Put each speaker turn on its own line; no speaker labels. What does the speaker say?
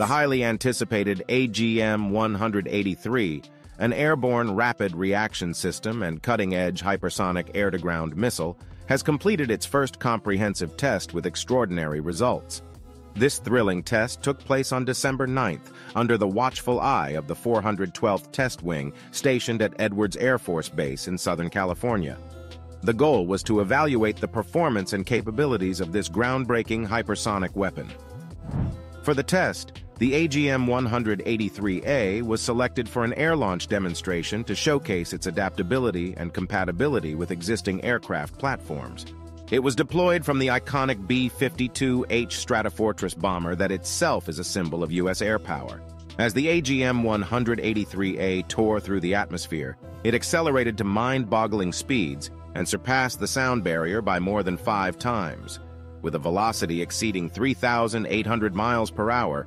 The highly anticipated AGM-183, an airborne rapid reaction system and cutting-edge hypersonic air-to-ground missile, has completed its first comprehensive test with extraordinary results. This thrilling test took place on December 9th under the watchful eye of the 412th Test Wing stationed at Edwards Air Force Base in Southern California. The goal was to evaluate the performance and capabilities of this groundbreaking hypersonic weapon. For the test, the AGM-183A was selected for an air launch demonstration to showcase its adaptability and compatibility with existing aircraft platforms. It was deployed from the iconic B-52H Stratofortress bomber that itself is a symbol of U.S. air power. As the AGM-183A tore through the atmosphere, it accelerated to mind-boggling speeds and surpassed the sound barrier by more than five times. With a velocity exceeding 3,800 miles per hour,